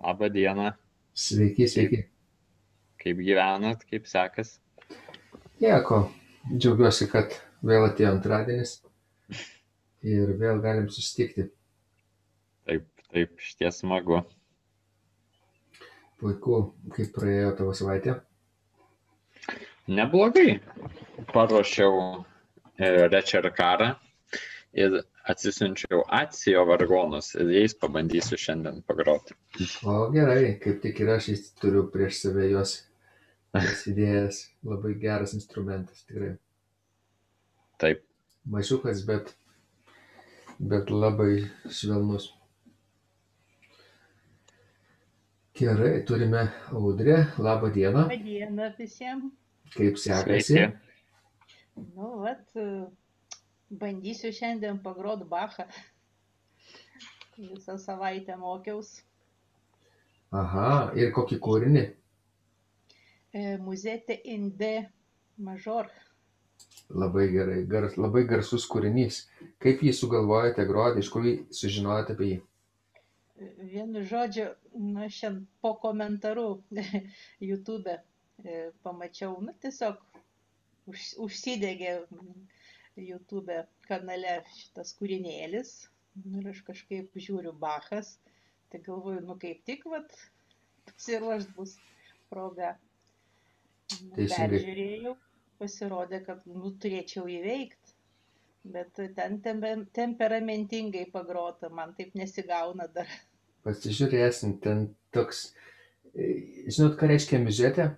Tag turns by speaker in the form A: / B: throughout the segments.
A: Labą dieną.
B: Sveiki, sveiki.
A: Kaip gyvenat, kaip sekas?
B: Nieko, džiaugiuosi, kad vėl atėjo antradienis ir vėl galim susitikti.
A: Taip, taip, šties smagu.
B: Puiku, kaip praėjo tavo savaitė.
A: Neblogai. Paruošiau e, Rečer karą ir atsisiunčiau Acijo vargonus ir jais pabandysiu šiandien pagroti.
B: O gerai, kaip tik ir aš jis turiu prieš save juos įdėjęs. Labai geras instrumentas, tikrai.
A: Taip,
B: Mažiukas, bet, bet labai švelnus. Gerai, turime Audrę. Labą dieną.
C: Labą dieną visiems.
B: Kaip sekasi?
A: sveiki.
C: Nu, vat, bandysiu šiandien pagrot Bachą. Visą savaitę mokiaus.
B: Aha, ir kokį kūrinį?
C: E, Muzete in D major.
B: Labai gerai, gars, labai garsus kūrinys. Kaip jį sugalvojate groti, iš kur jį sužinojote apie jį?
C: Vienu žodžiu, na, šiandien po komentaru YouTube e, pamačiau, nu, tiesiog už, užsidegė YouTube kanale šitas kūrinėlis. Nu, ir aš kažkaip žiūriu Bachas. Tai galvoju, nu kaip tik, vat, pasiruošt bus proga. Nu. Peržiūrėjau, pasirodė, kad nu, turėčiau įveikti. Bet ten tempe- temperamentingai pagrota, man taip nesigauna dar.
B: Pasižiūrėsim, ten toks. e, Žinot, ką reiškia mizetė?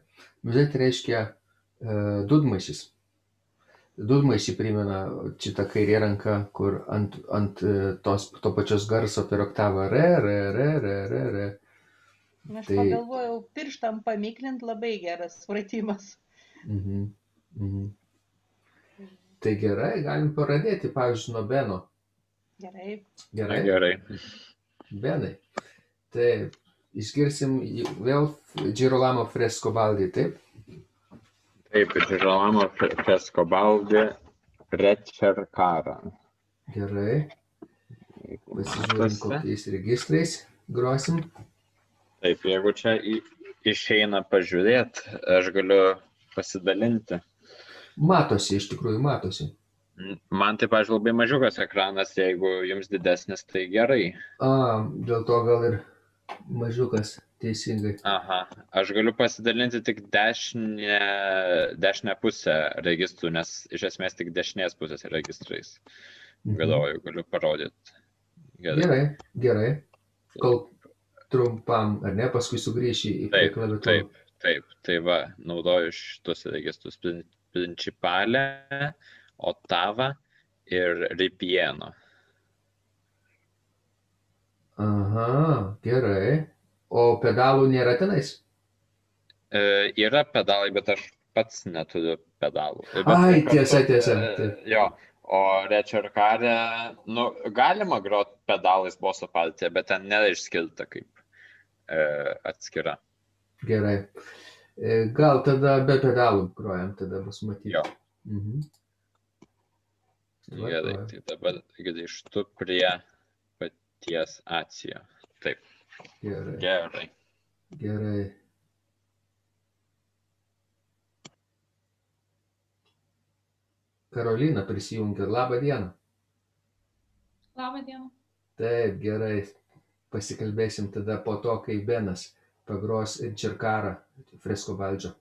B: Mizetė reiškia e, dudmaišis. Dudmaišį primena šitą kairė ranką, kur ant, ant e, tos, to pačios garso per oktavą re, re, re, re, re, re.
C: Aš
B: Tai-
C: pagalvojau, pirštam pamiklint labai geras pratimas.
B: Mhm. Mhm. Tai gerai, galim pradėti, pavyzdžiui, nuo Beno.
C: Gerai.
B: Gerai.
A: Gerai.
B: Benai. Taip, išgirsim vėl Girolamo fresko baldį, taip?
A: Taip, Žirolamo Frescobaldi Rečer karą.
B: Gerai. Pasižiūrim, kokiais registrais grosim.
A: Taip, jeigu čia į, išeina pažiūrėti, aš galiu pasidalinti.
B: Matosi, iš tikrųjų matosi.
A: Man tai, pažiūrėjau, labai mažiukas ekranas, jeigu jums didesnis, tai gerai.
B: A, dėl to gal ir mažiukas, teisingai.
A: Aha, aš galiu pasidalinti tik dešinę, dešinę pusę registrų, nes iš esmės tik dešinės pusės registrais.
B: Mhm.
A: Galvoju, galiu parodyti. Gerai.
B: Gerai, gerai. Kol trumpam, ar ne, paskui sugrįši į
A: Taip,
B: klaviatūrų.
A: taip, taip. Tai va, naudoju šitus registrus Prin- Principalę, Otavą ir Ripieno.
B: Aha, gerai. O pedalų nėra tenais?
A: E, yra pedalai, bet aš pats neturiu pedalų. Bet
B: Ai,
A: kartu,
B: tiesa, tiesa,
A: e,
B: taip.
A: Jo, o Rečerkarė, nu, galima groti pedalais boso partiją, bet ten nėra išskirta kaip e, atskira.
B: Gerai. E, Gal tada be pedalų grojam, tada bus matyti.
A: Jo.
B: Mhm.
A: Gerai, tai dabar grįžtu prie paties acijo. Taip,
B: Gerai.
A: gerai.
B: Gerai. Karolina prisijungia. Labą dieną.
D: Labą dieną.
B: Taip, gerai. Pasikalbėsim tada po to, kai Benas pagros Čerkarą fresko valdžio.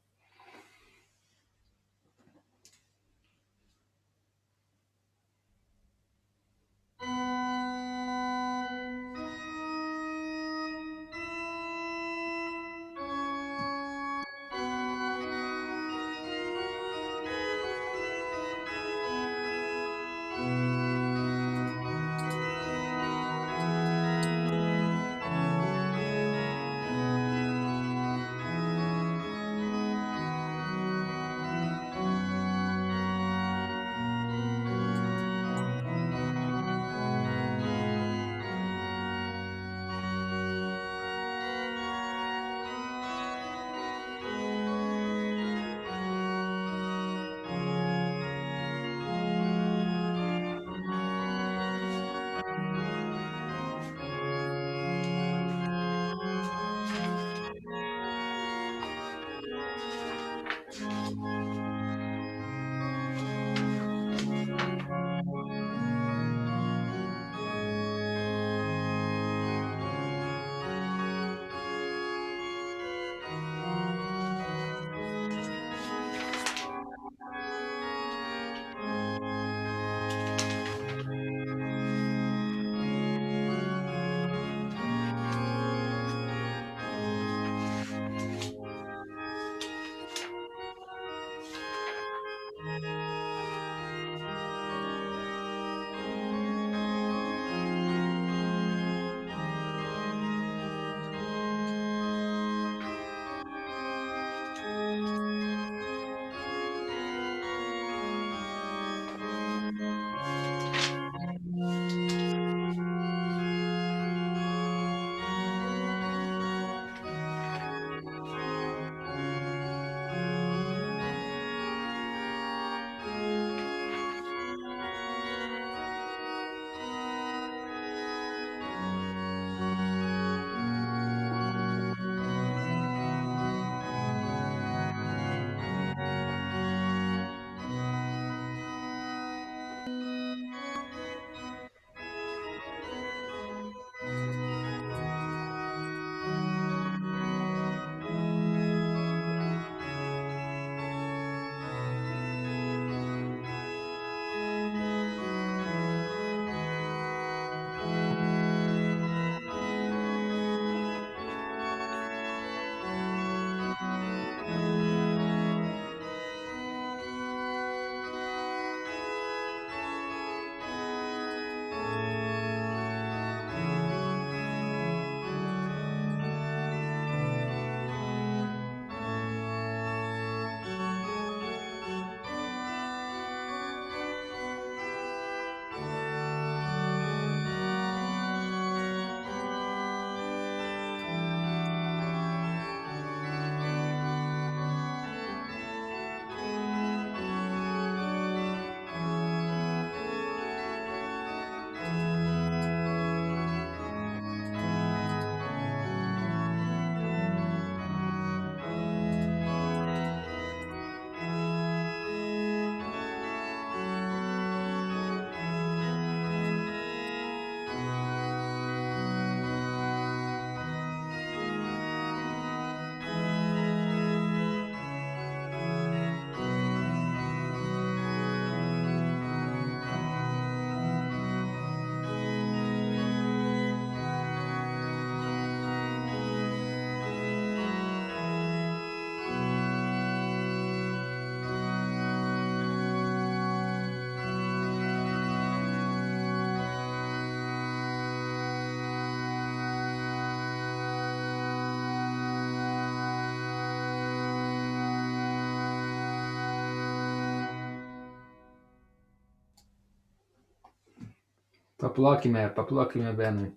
B: Paplokime, paplokime Benui.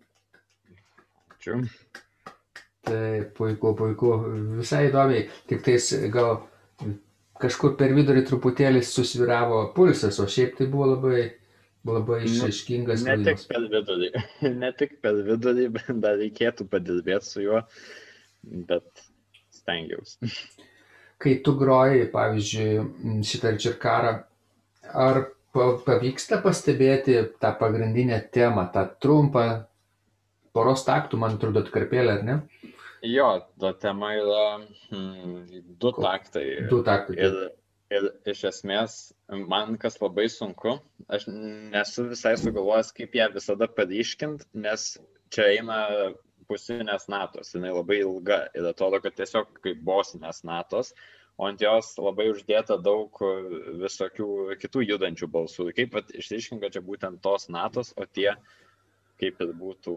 A: Ačiū.
B: Tai puiku, puiku, visai įdomiai. Tik tais gal kažkur per vidurį truputėlį susviravo pulsas, o šiaip tai buvo labai, labai
A: Nu,
B: išraiškingas
A: Ne tik
B: vaizdas.
A: per vidurį, ne tik per vidurį, bet dar reikėtų padirbėti su juo, bet stengiausi.
B: Kai tu groji, pavyzdžiui, šitą Richard ar pavyksta pastebėti tą pagrindinę temą, tą trumpą poros taktų, man atrodo, atkarpėlę, ar ne?
A: Jo, ta tema yra hmm, du taktai.
B: Du taktai.
A: Ir, ir iš esmės, man kas labai sunku, aš nesu visai sugalvojęs, kaip ją visada paryškint, nes čia eina pusinės natos, jinai labai ilga ir atrodo, kad tiesiog kaip bosinės natos, o ant jos labai uždėta daug visokių kitų judančių balsų. Kaip vat išryškint, kad čia būtent tos natos, o tie kaip ir būtų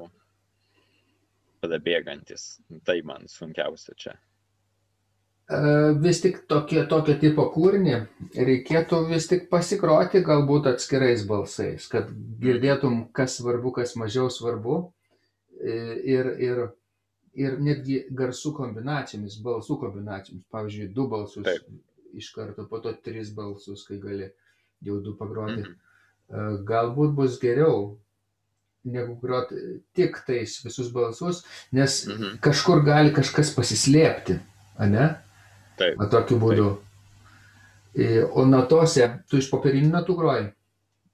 A: prabėgantis. Tai man sunkiausia čia.
B: E, Vis tik tokio, tokio tipo kūrinį reikėtų vis tik pasikroti galbūt atskirais balsais, kad girdėtum, kas svarbu, kas mažiau svarbu. E, Ir, ir, ir netgi garsų kombinacijomis, balsų kombinacijomis. Pavyzdžiui, du balsus
A: Taip.
B: iš karto, po to tris balsus, kai gali jau du pagroti.
A: Mhm.
B: E, Galbūt bus geriau negu groti tik tais visus balsus, nes
A: Mhm.
B: kažkur gali kažkas pasislėpti, ane?
A: Taip.
B: Va tokiu būdu. E, O natose, tu iš popierinių natų groji,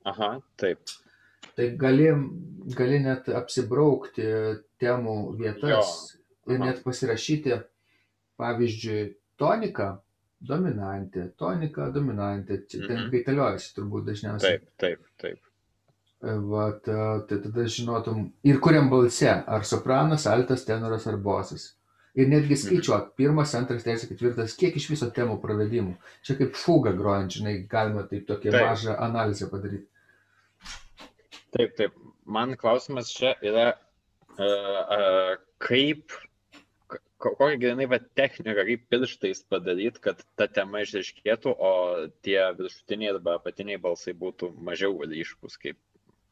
A: Aha, taip.
B: Tai gali, gali net apsibraukti temų vietas ir
A: aha.
B: net pasirašyti, pavyzdžiui, tonika, dominantė, tonika, dominantė, čia ten
A: Mhm.
B: kaitaliojasi turbūt dažniausiai.
A: Taip, taip, taip.
B: Vat, e, tai tada žinotum ir kuriam balse, ar sopranas, altas, tenoras ar bosas. Ir netgi skaičiuot, pirmas, antras, trečias, ketvirtas, kiek iš viso temų pravedimų. Čia kaip fuga grojant, žinai, galima taip tokią
A: Taip.
B: mažą analizę padaryti.
A: Taip, taip. Man klausimas čia yra, uh, uh, kaip, ko- kokią grinai va techniką, kaip pirštais padaryti, kad ta tema išriškėtų, o tie viršutiniai arba apatiniai balsai būtų mažiau ryškus, kaip,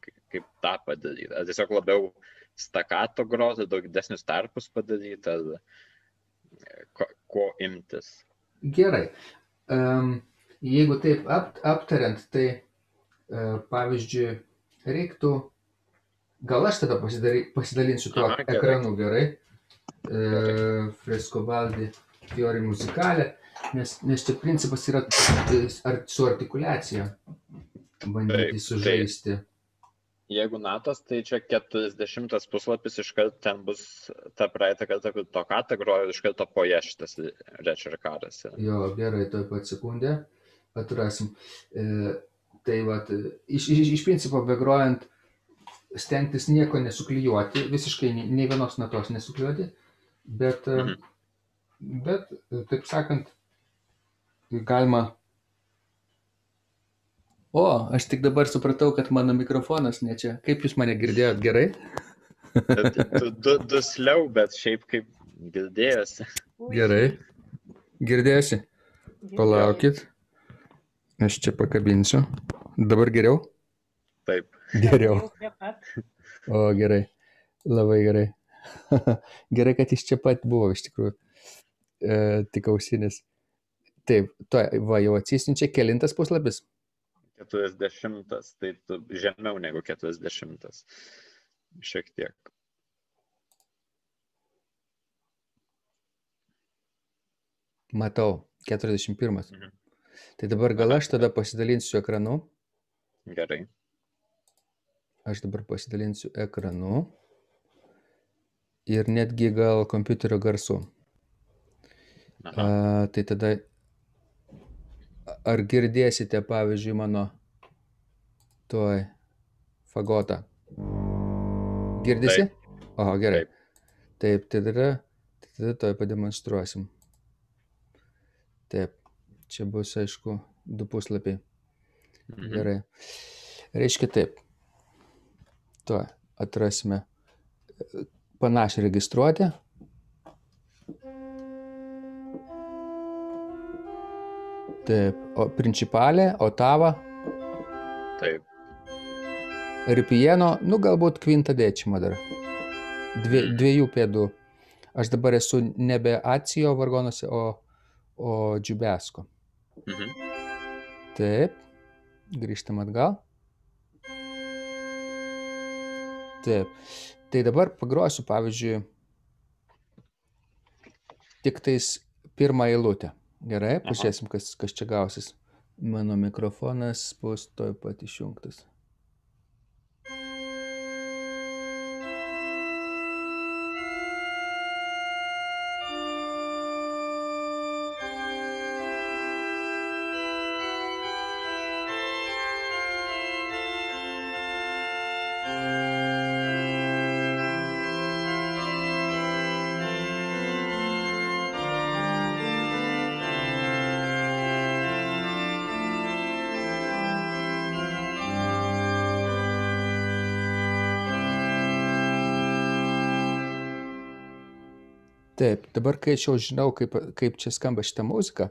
A: kaip, kaip tą padaryti. Ar tiesiog labiau stakato groti, daug didesnius tarpus padaryti, ar ko, ko imtis.
B: Gerai. Um, jeigu taip ap, aptariant, tai uh, pavyzdžiui, reiktų, gal aš tada pasidary, pasidalinsiu tuo
A: Aha, gerai.
B: ekranu gerai. Uh, Frescobaldi Fiori muzikalė, nes, nes čia principas yra e, ar, su artikulacija bandyti
A: Taip,
B: sužaisti.
A: Jeigu natos, tai čia 40 puslapis iškart ten bus ta praeitą kartą, kur to katą grojo, iš karto po ją šitas rečerkaras. yra.
B: Jo, gerai, tuoj pat sekundę atrasim. E, tai va, iš, iš, iš principo begrojant, stengtis nieko nesuklijuoti, visiškai nei, vienos natos nesuklijuoti, bet,
A: Mhm.
B: bet, taip sakant, galima. O, aš tik dabar supratau, kad mano mikrofonas ne čia. Kaip jūs mane girdėjot gerai?
A: Dusliau, bet šiaip kaip girdėjosi.
B: Gerai. Girdėsi? Palaukit. Aš čia pakabinsiu. Dabar geriau?
A: Taip.
B: Geriau. O, gerai. Labai gerai. gerai, kad jis čia pat buvo iš tikrųjų. E, tik ausinis. Taip, to, va, jau atsisinčia kelintas puslapis.
A: 40, tai tu žemiau negu 40. Šiek tiek.
B: Matau, 41.
A: Mhm.
B: Tai dabar gal aš tada pasidalinsiu ekranu.
A: Gerai.
B: Aš dabar pasidalinsiu ekranu. Ir netgi gal kompiuterio garsu. A, tai tada, ar girdėsite, pavyzdžiui, mano toj fagotą? Girdisi? O, gerai. Taip, tai tada, tai tada toj pademonstruosim. Taip, čia bus, aišku, du puslapiai.
A: Mhm.
B: Gerai. Reiškia taip. Tuo atrasime panašią registruotę. Taip, o principalė, otava,
A: Taip.
B: ripieno, nu galbūt kvinta dečima dar. Dvie, dviejų pėdų. Aš dabar esu nebe Acijo vargonuose, o, o Džiubesko.
A: Mhm.
B: Taip, grįžtam atgal. Taip, tai dabar pagrosiu, pavyzdžiui, tik tais pirmą eilutę. Gerai, pažiūrėsim, kas, kas čia gausis. Mano mikrofonas bus toj pat išjungtas. Taip, dabar kai aš jau žinau, kaip, kaip čia skamba šita muzika,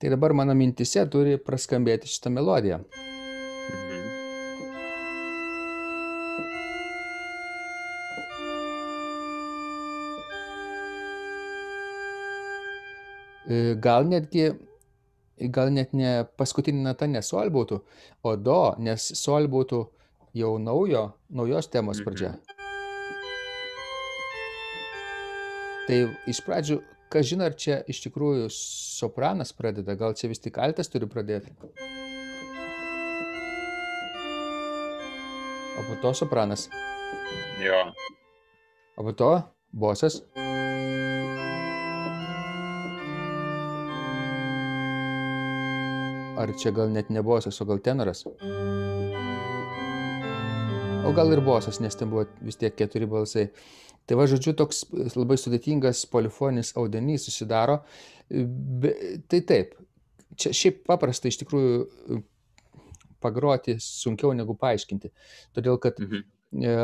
B: tai dabar mano mintise turi praskambėti šitą melodiją.
A: Mhm.
B: E, Gal netgi, gal net ne paskutinė nata ne sol būtų, o do, nes sol būtų jau naujo, naujos temos
A: Mhm.
B: Tai iš pradžių, kas žino, ar čia iš tikrųjų sopranas pradeda, gal čia vis tik altas turi pradėti. O po to sopranas.
A: Jo.
B: O po to bosas. Ar čia gal net ne bosas, o gal tenoras? O gal ir bosas, nes ten buvo vis tiek keturi balsai. Tai va, žodžiu, toks labai sudėtingas polifoninis audinys susidaro. Be, tai taip, čia šiaip paprasta iš tikrųjų pagroti sunkiau negu paaiškinti. Todėl, kad
A: Mhm.
B: e,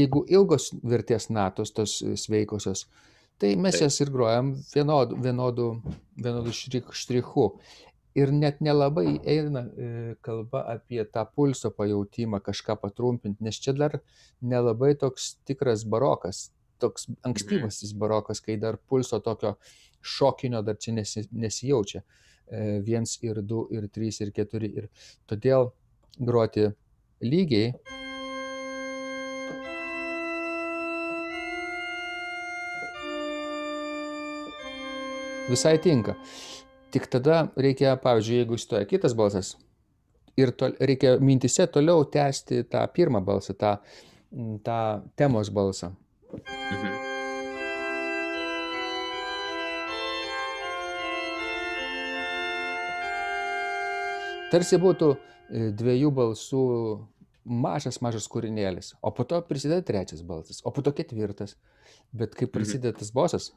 B: jeigu ilgos vertės natos, tos sveikosios, tai mes jas ir grojam vienodų, vienodų, vienodų štrich, štrichų. Ir net nelabai eina e, kalba apie tą pulso pajautimą, kažką patrumpinti, nes čia dar nelabai toks tikras barokas, toks ankstyvasis barokas, kai dar pulso tokio šokinio dar čia nesi, nesijaučia. E, viens ir du, ir trys, ir keturi. Ir todėl groti lygiai visai tinka. Tik tada reikia, pavyzdžiui, jeigu įstoja kitas balsas, ir tol, reikia mintise toliau tęsti tą pirmą balsą, tą, tą temos balsą.
A: Mhm.
B: Tarsi būtų e, dviejų balsų mažas, mažas kūrinėlis, o po to prisideda trečias balsas, o po to ketvirtas. Bet kai prasideda tas bosas,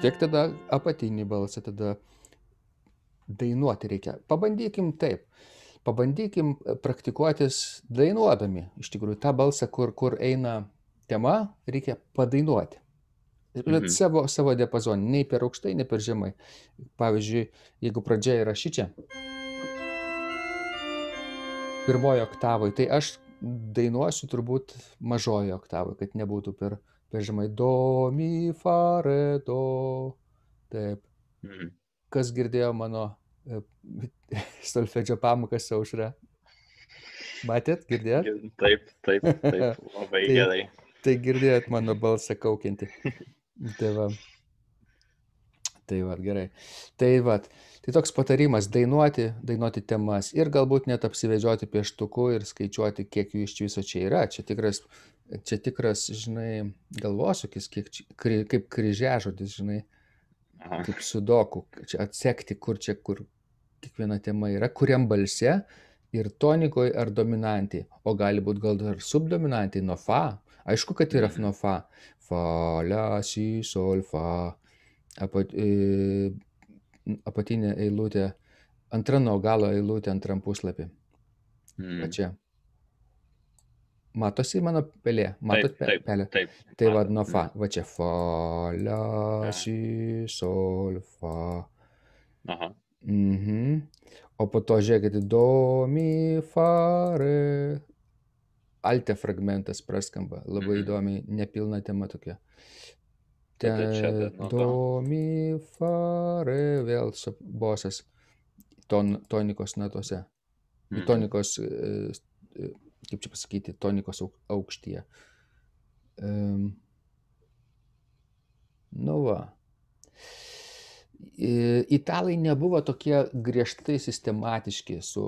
B: vis tiek tada apatinį balsą, tada dainuoti reikia. Pabandykim taip. Pabandykim e, praktikuotis dainuodami. Iš tikrųjų, tą balsą, kur, kur eina tema, reikia padainuoti. Bet
A: Mhm.
B: savo, savo diapazonį, nei per aukštai, nei per žemai. Pavyzdžiui, jeigu pradžia yra šičia, pirmojo oktavoj, tai aš dainuosiu turbūt mažojo oktavoj, kad nebūtų per, per žemai. Do, mi, fa, re, do. Taip.
A: Mhm.
B: Kas girdėjo mano e, solfedžio pamokas aušra? Matėt, girdėjot?
A: Taip, taip, taip, labai
B: Tai-
A: gerai.
B: Tai girdėjot mano balsą kaukiantį. Tai va. Tai va, gerai. Tai va, tai toks patarimas - dainuoti, dainuoti temas ir galbūt net apsivedžioti pieštuku ir skaičiuoti, kiek jų iš viso čia yra. Čia tikras, čia tikras žinai, galvosūkis, kiek kry, kaip kryžiažodis, žinai,
A: Aha.
B: kaip sudoku, čia atsekti, kur čia, kur kiekviena tema yra, kuriam balse ir tonikoje ar dominantį, o gali būti gal dar subdominantį nuo fa. Aišku, kad yra
A: Mhm.
B: nuo fa. Fa, la, si, sol, fa. Apat, e, apatinė eilutė, antra nuo galo eilutė antram puslapį. Va čia. Matosi mano pelė? Matot
A: Taip, taip,
B: pelę?
A: taip.
B: Tai va nuo fa. Va čia fa, la, si, sol, fa.
A: Aha.
B: Mhm. O po to žiūrėkit, do, mi, fa, re. Alte fragmentas praskamba. Labai
A: Mhm.
B: įdomiai, nepilna tema tokia.
A: Čia
B: Te, do, mi, fa, re. Vėl bosas ton, tonikos natose.
A: Mhm.
B: Tonikos, e, e, kaip čia pasakyti, tonikos auk- aukštyje. Um, nu va. Italai nebuvo tokie griežtai sistematiški su,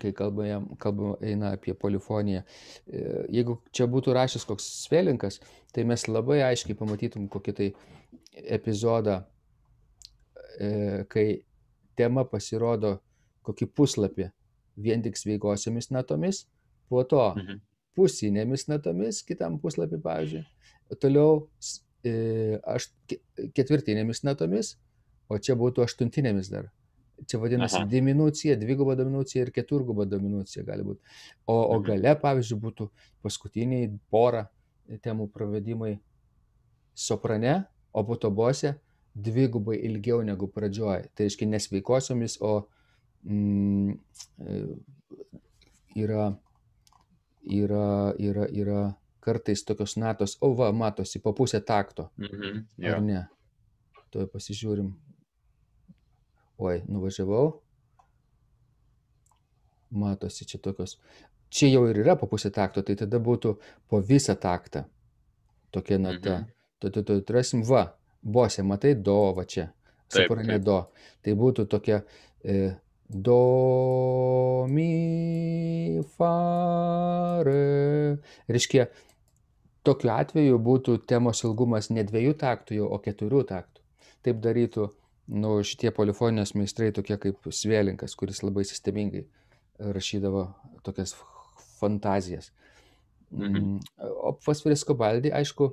B: kai kalbame, kalbama eina apie polifoniją. E, Jeigu čia būtų rašęs koks svelinkas, tai mes labai aiškiai pamatytum kokį tai epizodą, e, kai tema pasirodo kokį puslapį vien tik sveikosiomis natomis, po to
A: Mhm.
B: pusinėmis natomis, kitam puslapį, pavyzdžiui, toliau e, aš, ke- ketvirtinėmis natomis, o čia būtų aštuntinėmis dar. Čia vadinasi
A: Aha.
B: diminucija, dviguba diminucija ir keturguba diminucija gali būti. O, o
A: Mhm.
B: gale, pavyzdžiui, būtų paskutiniai pora temų pravedimai soprane, o po to bose dvigubai ilgiau negu pradžioje. Tai reiškia nesveikosiomis, o mm, e, yra, yra, yra, yra kartais tokios natos, o va, matosi po pusę takto,
A: Mhm.
B: ar
A: Jo.
B: ne? Tuoj pasižiūrim. Oi, nuvažiavau. Matosi čia tokios. Čia jau ir yra po pusę takto, tai tada būtų po visą taktą. Tokia nata.
A: Mhm.
B: Tada tu atrasim, va, bosė, matai, do, va čia.
A: Taip.
B: do. Tai būtų tokia e, do, mi, fa, re. Reiškia, tokiu atveju būtų temos ilgumas ne dviejų taktų jau, o keturių taktų. Taip darytų nu, šitie polifonijos meistrai tokie kaip Svėlinkas, kuris labai sistemingai rašydavo tokias fantazijas.
A: Mhm.
B: Mm, O pas Frescobaldi, aišku,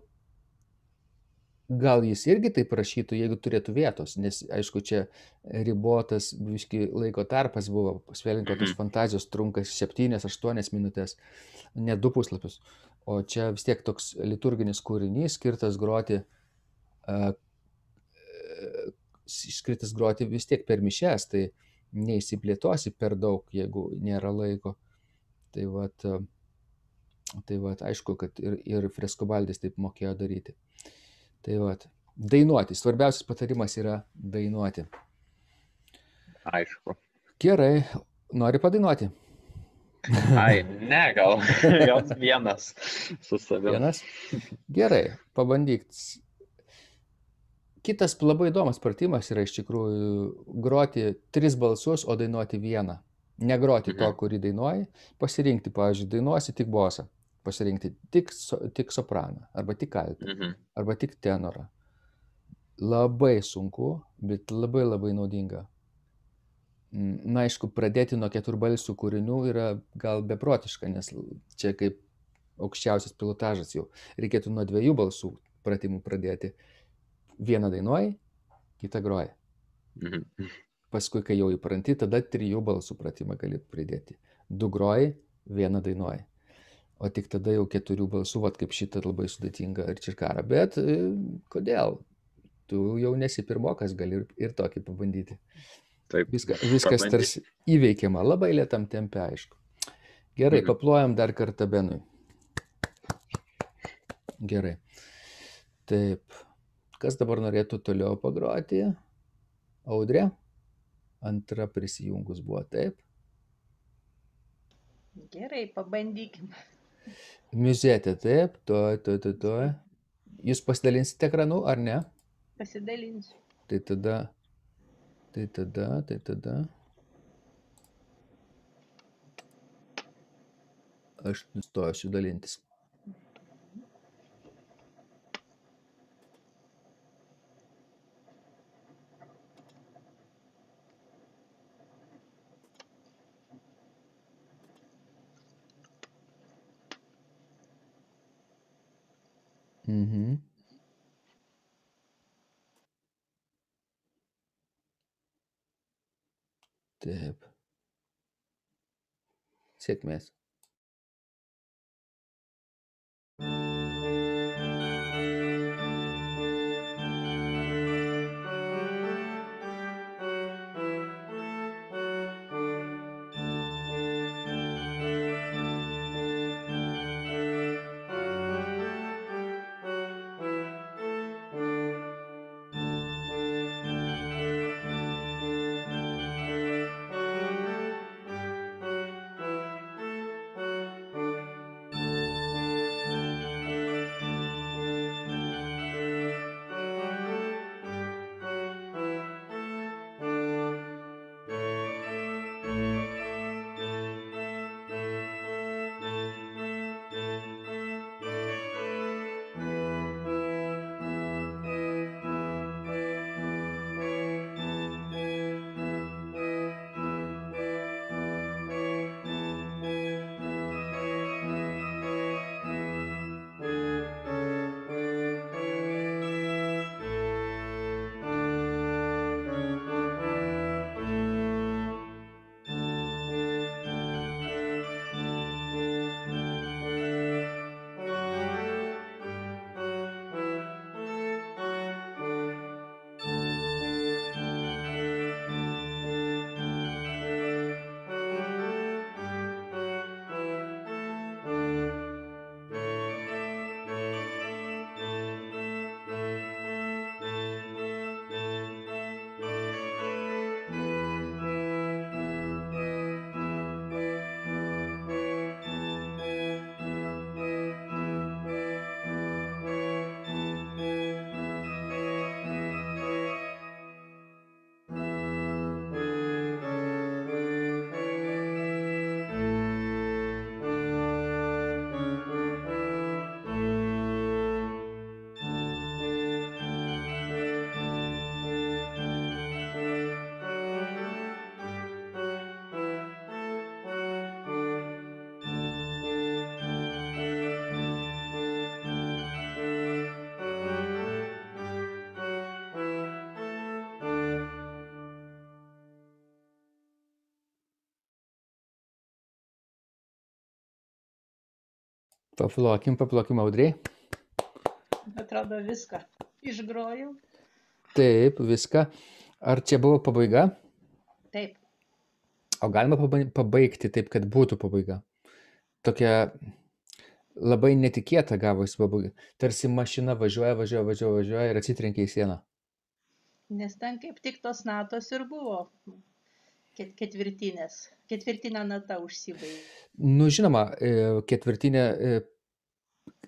B: gal jis irgi taip rašytų, jeigu turėtų vietos, nes, aišku, čia ribotas biški laiko tarpas buvo, Svėlinko tos
A: Mhm.
B: fantazijos trunka 7-8 minutės, ne du puslapius. O čia vis tiek toks liturginis kūrinys, skirtas groti, uh, skirtas groti vis tiek per mišes, tai neįsiplėtosi per daug, jeigu nėra laiko. Tai vat, a, tai vat, aišku, kad ir, ir Freskobaldis taip mokėjo daryti. Tai vat, dainuoti. Svarbiausias patarimas yra dainuoti.
A: Aišku.
B: Gerai, nori padainuoti?
A: Ai, ne, gal. Jos vienas su savimi.
B: Vienas? Gerai, pabandyk. Kitas labai įdomus pratimas yra iš tikrųjų groti tris balsus, o dainuoti vieną. Negroti to,
A: Mhm.
B: kurį dainuoji, pasirinkti, pavyzdžiui, dainuosi tik bosą, pasirinkti tik, so, tik sopraną, arba tik altą,
A: Mhm.
B: arba tik tenorą. Labai sunku, bet labai labai naudinga. Mm, Na, aišku, pradėti nuo keturbalsių kūrinių yra gal beprotiška, nes čia kaip aukščiausias pilotažas jau. Reikėtų nuo dviejų balsų pratimų pradėti. Vieną dainuoji, kitą groji.
A: Mhm.
B: Paskui, kai jau įpranti, tada trijų balsų pratimą gali pridėti. Du groji, vieną dainuoji. O tik tada jau keturių balsų, vat kaip šitą labai sudėtinga ir čirkara. Bet e, kodėl? Tu jau nesi pirmokas, gali ir, ir tokį pabandyti.
A: Taip.
B: Viska, viskas
A: Pabandysiu.
B: tarsi įveikiama, labai lietam tempe, aišku. Gerai,
A: Mhm.
B: paplojam dar kartą Benui. Gerai. Taip. Kas dabar norėtų toliau pagroti? Audrė? Antra prisijungus buvo taip.
C: Gerai, pabandykim.
B: Miuzetė taip, to, to, to, to. Jūs pasidalinsite ekranu ar ne?
C: Pasidalinsiu.
B: Tai tada, tai tada, tai tada. Aš nustosiu dalintis. Taip. Sėkmės. Paplokim, paplokim audriai.
C: Atrodo viską išgrojau.
B: Taip, viską. Ar čia buvo pabaiga?
C: Taip.
B: O galima pabai- pabaigti taip, kad būtų pabaiga. Tokia labai netikėta gavosi pabaiga. Tarsi mašina važiuoja, važiuoja, važiuoja, važiuoja ir atsitrenkia į sieną.
C: Nes ten kaip tik tos natos ir buvo ket- ketvirtinės. Ketvirtinė nata užsibaigė.
B: Nu, žinoma, e, ketvirtinė, e,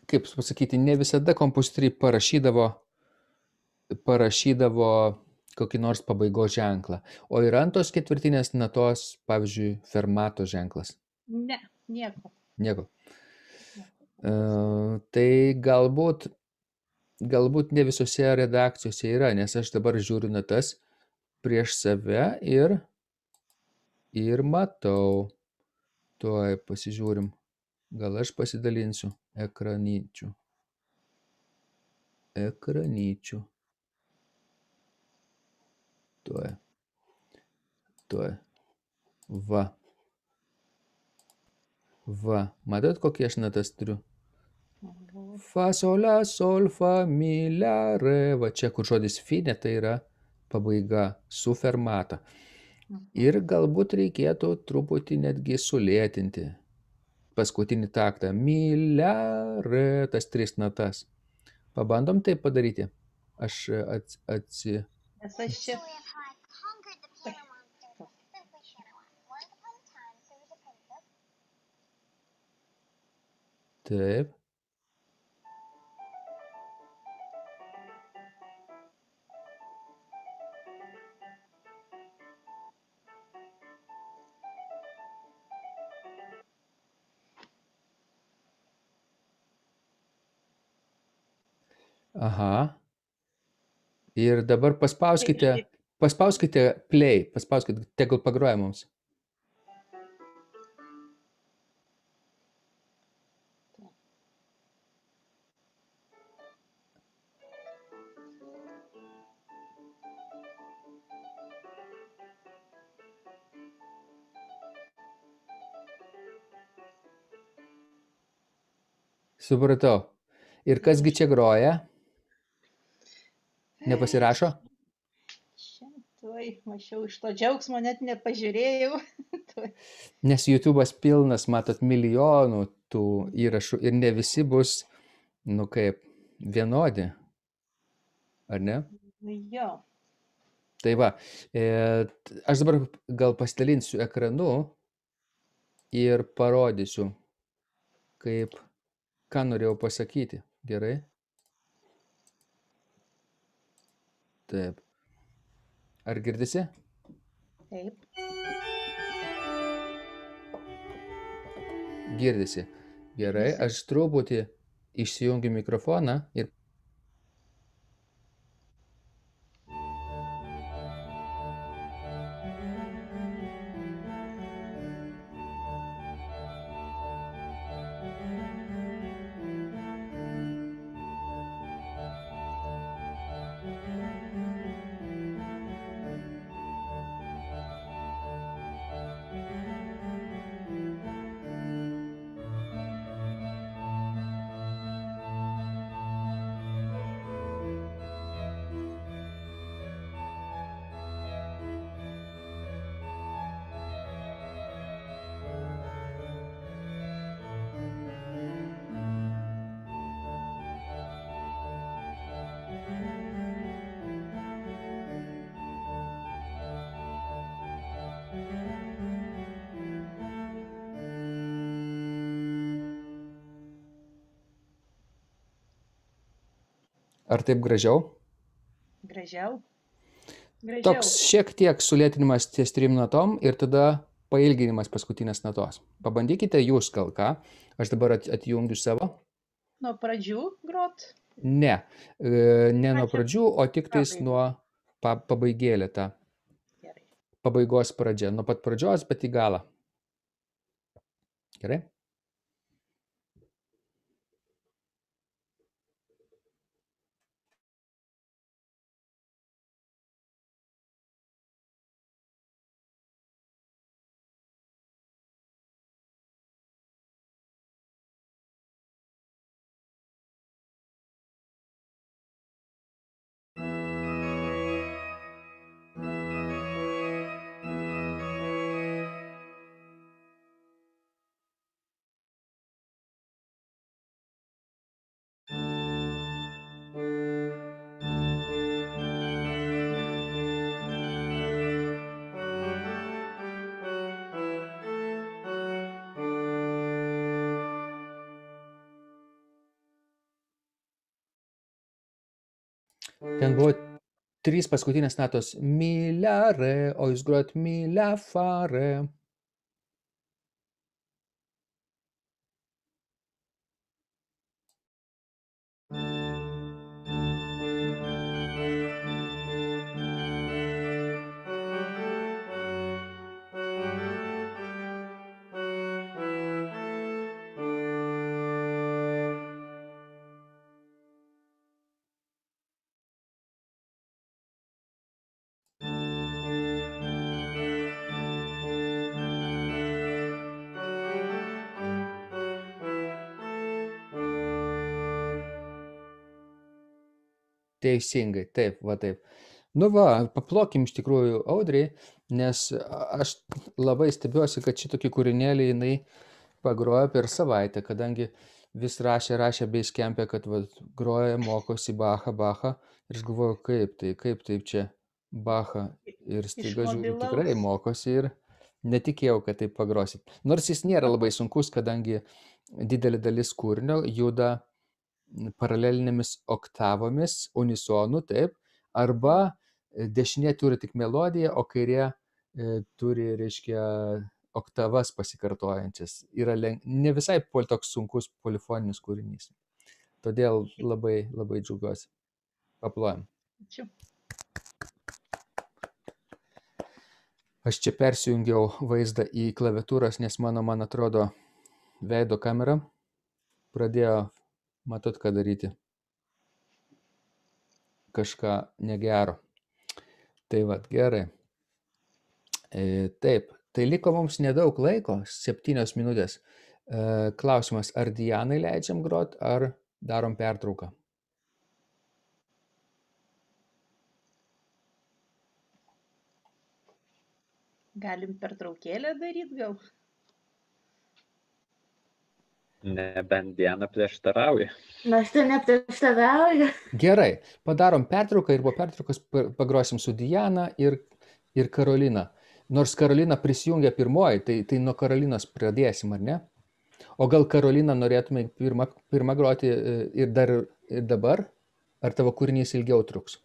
B: kaip pasakyti, ne visada kompozitoriai parašydavo, parašydavo kokį nors pabaigos ženklą. O yra ant tos ketvirtinės natos, pavyzdžiui, fermato ženklas.
C: Ne, nieko.
B: Nieko. E, tai galbūt, galbūt ne visose redakcijose yra, nes aš dabar žiūriu natas prieš save ir, ir matau. Tuoj pasižiūrim. Gal aš pasidalinsiu ekranyčių. Ekranyčių. Tuoj. Tuoj. Va. Va. Matot, kokie aš natas turiu? Fa, sol, la, sol, fa, mi, la, re. Va čia, kur žodis fine, tai yra pabaiga su fermata. Ir galbūt reikėtų truputį netgi sulėtinti paskutinį taktą. Mi, la, re, tas tris natas. Pabandom tai padaryti. Aš ats, atsi...
C: Nes aš čia.
E: So
B: Aha. Ir dabar paspauskite, paspauskite play, paspauskite, tegul pagroja mums. Supratau. Ir kasgi čia groja? Nepasirašo?
C: Tuoj, mačiau iš to džiaugsmo, net nepažiūrėjau.
B: Nes YouTube'as pilnas, matot, milijonų tų įrašų ir ne visi bus, nu kaip, vienodi. Ar ne?
C: Nu Jo,
B: Tai va, e, aš dabar gal pasidalinsiu ekranu ir parodysiu, kaip, ką norėjau pasakyti. Gerai? Taip. Ar girdisi?
C: taip.
B: Girdisi. Gerai, aš truputį išsijungiu mikrofoną ir ar taip gražiau?
C: Gražiau. Gražiau.
B: Toks šiek tiek sulėtinimas ties trim natom ir tada pailginimas paskutinės natos. Pabandykite jūs gal ką. Aš dabar at- atjungiu savo.
C: Nuo pradžių grot.
B: Ne, e, ne nuo pradžių, o tik tais nuo pa, pabaigėlė
C: Gerai.
B: pabaigos pradžia. Nuo pat pradžios, bet į galą. Gerai? Ten buvo trys paskutinės natos. Mi, la, re, o jūs grojat mi, la, fa, re. Teisingai, taip, va taip. Nu va, paplokim iš tikrųjų audriai, nes aš labai stebiuosi, kad šitokį kūrinėlį jinai pagrojo per savaitę, kadangi vis rašė, rašė beiskempė, kad va, groja, mokosi Bachą, Bachą. Ir aš galvoju, kaip tai, kaip taip čia Bachą. Ir staiga žiūriu, tikrai mokosi ir netikėjau, kad taip pagrosit. Nors jis nėra labai sunkus, kadangi didelė dalis kūrinio juda paralelinėmis oktavomis, unisonu, taip, arba e, dešinė turi tik melodiją, o kairė e, turi, reiškia, oktavas pasikartojančias. Yra len... ne visai pol toks sunkus polifoninis kūrinys. Todėl labai, labai džiaugiuosi. Paplojam.
C: Ačiū.
B: Aš čia persijungiau vaizdą į klaviatūras, nes mano, man atrodo, veido kamera pradėjo, matot, ką daryti. Kažką negero. Tai vad, gerai. E, taip, tai liko mums nedaug laiko, septynios minutės. E, klausimas, ar Dianai leidžiam grot, ar darom pertrauką?
C: Galim pertraukėlę daryti gal?
A: Nebent dieną prieštarauja.
F: Na, aš tai neprieštarauju.
B: Gerai, padarom pertrauką ir po pertraukos pa- pagrosim su Diana ir, ir Karolina. Nors Karolina prisijungia pirmoji, tai, tai nuo Karolinos pradėsim, ar ne? O gal Karolina norėtume pirmą, pirmą groti e, ir dar ir dabar? Ar tavo kūrinys ilgiau truks?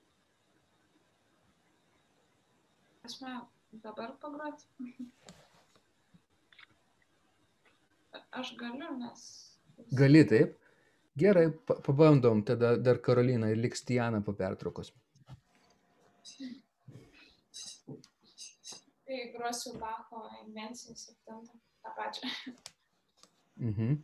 D: Esmė, dabar pagroti. Aš galiu, nes.
B: Gali taip? Gerai, pa- pabandom tada dar Karolina ir liks Diana po pertraukos.
D: Tai grosiu Bacho invenciją 7, tą pačią.
B: Mhm.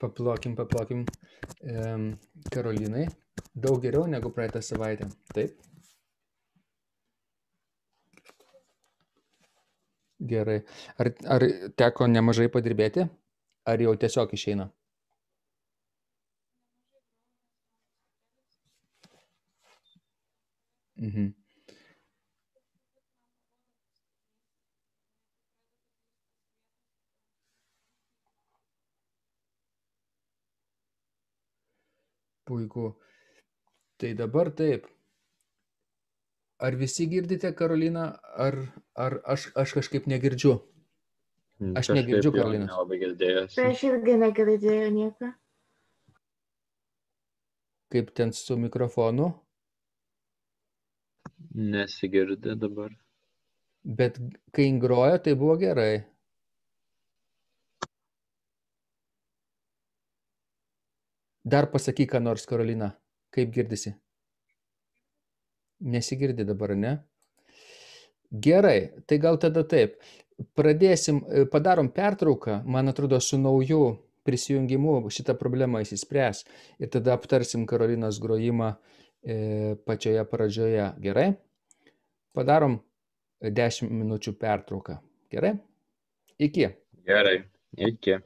B: Paplokim, paplokim em, Karolinai. Daug geriau negu praeitą savaitę. Taip. Gerai. Ar, ar teko nemažai padirbėti? Ar jau tiesiog išeina? Mhm. Puiku. Tai dabar taip. Ar visi girdite Karoliną, ar, ar aš, aš kažkaip negirdžiu?
A: Mm,
B: Aš negirdžiu,
A: kažkaip jo
B: Karolinos.
A: Nelabai girdėjęs.
F: Tai aš irgi negirdėjau nieko.
B: Kaip ten su mikrofonu?
A: Nesigirdi dabar.
B: Bet kai grojo, tai buvo gerai. Dar pasakyk, ką nors, Karolina, kaip girdisi. Nesigirdi dabar, ne? Gerai, tai gal tada taip. Pradėsim, e, padarom pertrauką, man atrodo, su nauju prisijungimu šitą problemą įsispręs ir tada aptarsim Karolinos grojimą e, pačioje pradžioje. Gerai? Padarom 10 minučių pertrauką. Gerai? Iki.
A: Gerai. Iki.